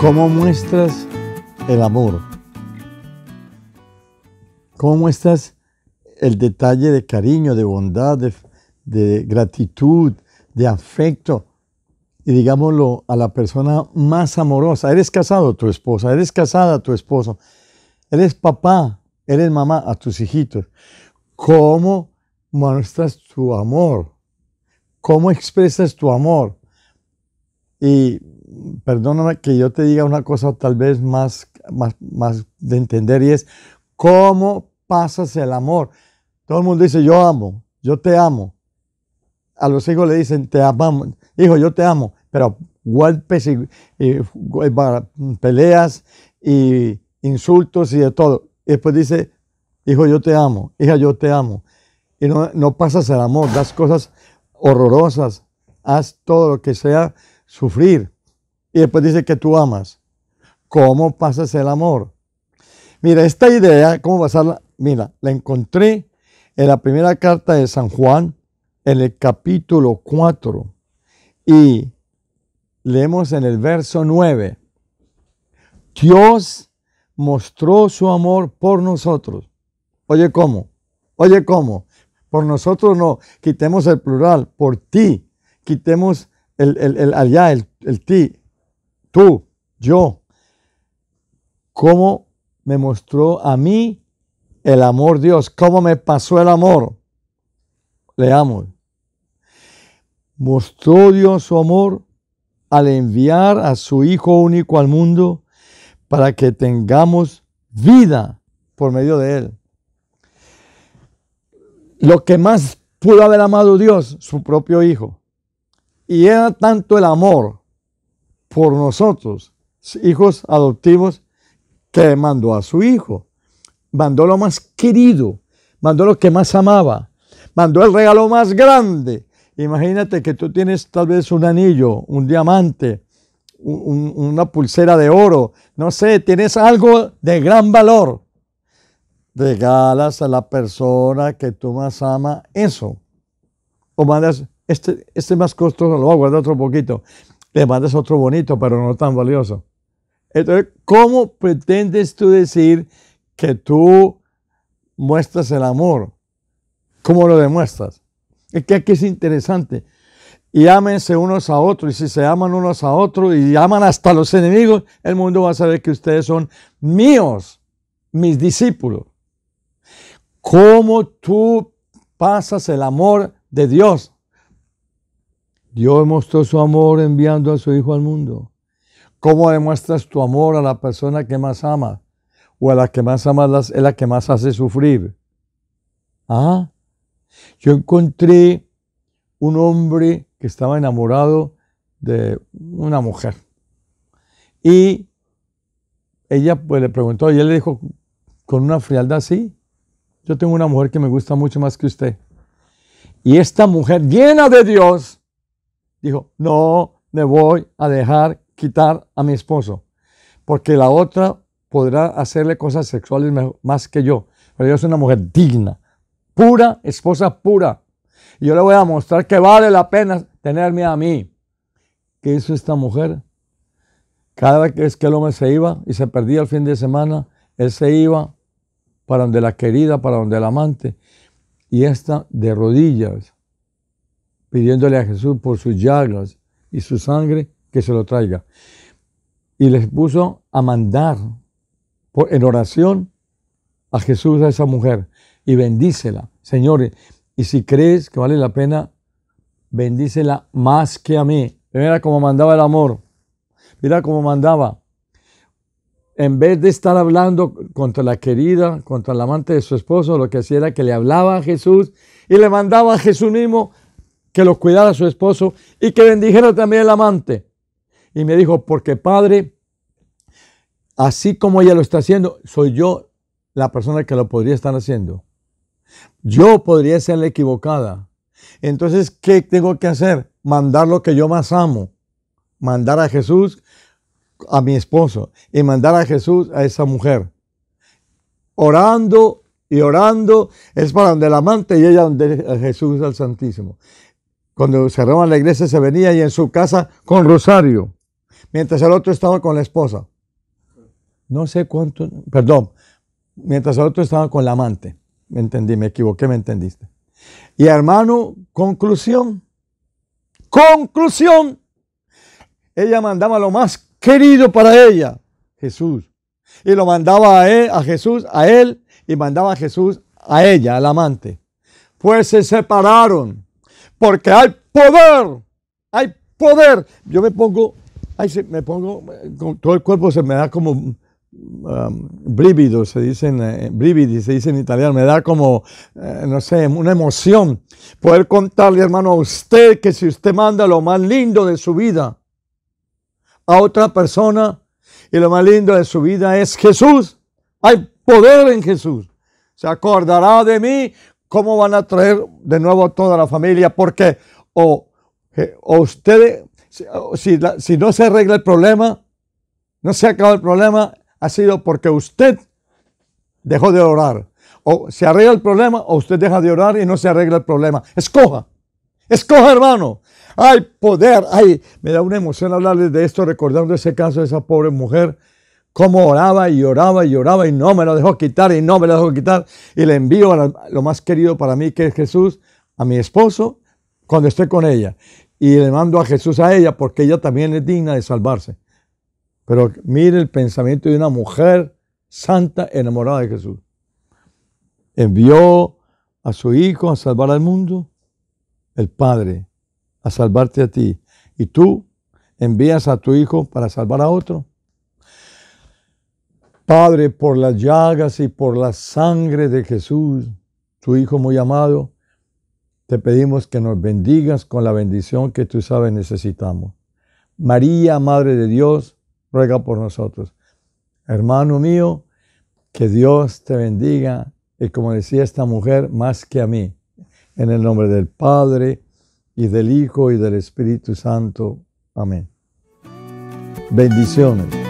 ¿Cómo muestras el amor? ¿Cómo muestras el detalle de cariño, de bondad, de, gratitud, de afecto? Y digámoslo a la persona más amorosa. Eres casado, tu esposa. Eres casada, tu esposo. Eres papá, eres mamá a tus hijitos. ¿Cómo muestras tu amor? ¿Cómo expresas tu amor? Y perdóname que yo te diga una cosa tal vez más, más, más de entender y es, ¿cómo pasas el amor? Todo el mundo dice, yo amo, yo te amo. A los hijos le dicen, te amamos. Hijo, yo te amo. Pero golpes y, peleas y insultos y de todo. Y después dice, hijo, yo te amo. Hija, yo te amo. Y no, no pasas el amor, das cosas horrorosas, haz todo lo que sea sufrir. Y después dice que tú amas. ¿Cómo pasas el amor? Mira, esta idea, ¿cómo pasarla? Mira, la encontré en la primera carta de San Juan, en el capítulo 4. Y leemos en el verso 9. Dios mostró su amor por nosotros. Oye, ¿cómo? Oye, ¿cómo? Por nosotros no, quitemos el plural, por ti, quitemos el, el allá, el, el ti, tú, yo, cómo me mostró a mí el amor Dios, cómo me pasó el amor. Leamos. Mostró Dios su amor al enviar a su Hijo único al mundo para que tengamos vida por medio de Él. Lo que más pudo haber amado Dios, su propio Hijo. Y era tanto el amor por nosotros, hijos adoptivos, que mandó a su hijo. Mandó lo más querido, mandó lo que más amaba, mandó el regalo más grande. Imagínate que tú tienes tal vez un anillo, un diamante, una pulsera de oro, no sé, tienes algo de gran valor. Regalas a la persona que tú más ama eso. O mandas, este, este más costoso, lo voy a guardar otro poquito le mandas otro bonito, pero no tan valioso. Entonces, ¿cómo pretendes tú decir que tú muestras el amor? ¿Cómo lo demuestras? Es que aquí es interesante. Y ámense unos a otros. Y si se aman unos a otros y aman hasta los enemigos, el mundo va a saber que ustedes son míos, mis discípulos. ¿Cómo tú pasas el amor de Dios Dios mostró su amor enviando a su Hijo al mundo. ¿Cómo demuestras tu amor a la persona que más amas? O a la que más amas es la que más hace sufrir. Ah, yo encontré un hombre que estaba enamorado de una mujer. Y ella pues le preguntó y él le dijo con una frialdad, sí, yo tengo una mujer que me gusta mucho más que usted. Y esta mujer llena de Dios dijo, no me voy a dejar quitar a mi esposo, porque la otra podrá hacerle cosas sexuales más que yo, pero yo soy una mujer digna, pura, esposa pura. Y yo le voy a mostrar que vale la pena tenerme a mí. ¿Qué hizo esta mujer? Cada vez que el hombre se iba y se perdía el fin de semana, él se iba para donde la querida, para donde el amante, y esta de rodillas, pidiéndole a Jesús por sus llagas y su sangre que se lo traiga. Y les puso a mandar en oración a Jesús a esa mujer y bendícela, señores. Y si crees que vale la pena, bendícela más que a mí. Mira cómo mandaba el amor. Mira cómo mandaba. En vez de estar hablando contra la querida, contra el amante de su esposo, lo que hacía era que le hablaba a Jesús y le mandaba a Jesús mismo que lo cuidara su esposo y que bendijera también el amante. Y me dijo, porque padre, así como ella lo está haciendo, soy yo la persona que lo podría estar haciendo. Yo podría ser la equivocada. Entonces, ¿qué tengo que hacer? Mandar lo que yo más amo. Mandar a Jesús a mi esposo y mandar a Jesús a esa mujer. Orando y orando es para donde el amante y ella donde Jesús al Santísimo. Cuando cerraban la iglesia se venía y en su casa con rosario. mientras el otro estaba con la esposa. No sé cuánto, perdón, mientras el otro estaba con la amante. Me entendí, me equivoqué, me entendiste. Y hermano, conclusión. Conclusión. Ella mandaba lo más querido para ella, Jesús. Y lo mandaba a él, a Jesús, a él, y mandaba a Jesús a ella, al amante. Pues se separaron. Porque hay poder. Hay poder. Yo me pongo, me pongo, todo el cuerpo se me da como um, brívido, se dice en, eh, se dice en italiano, me da como, eh, no sé, una emoción poder contarle, hermano, a usted que si usted manda lo más lindo de su vida a otra persona y lo más lindo de su vida es Jesús, hay poder en Jesús. Se acordará de mí cómo van a traer de nuevo a toda la familia, porque o, o usted, si, si no se arregla el problema, no se acaba el problema, ha sido porque usted dejó de orar. O se arregla el problema o usted deja de orar y no se arregla el problema. Escoja. Escoja, hermano. Hay poder. Ay, me da una emoción hablarles de esto, recordando ese caso de esa pobre mujer. Cómo oraba y oraba y oraba y no me lo dejó quitar y no me lo dejó quitar. Y le envío a lo más querido para mí, que es Jesús, a mi esposo, cuando esté con ella. Y le mando a Jesús a ella porque ella también es digna de salvarse. Pero mire el pensamiento de una mujer santa enamorada de Jesús. Envió a su hijo a salvar al mundo, el Padre, a salvarte a ti. Y tú envías a tu hijo para salvar a otro. Padre, por las llagas y por la sangre de Jesús, tu Hijo muy amado, te pedimos que nos bendigas con la bendición que tú sabes necesitamos. María, Madre de Dios, ruega por nosotros. Hermano mío, que Dios te bendiga y como decía esta mujer, más que a mí. En el nombre del Padre y del Hijo y del Espíritu Santo. Amén. Bendiciones.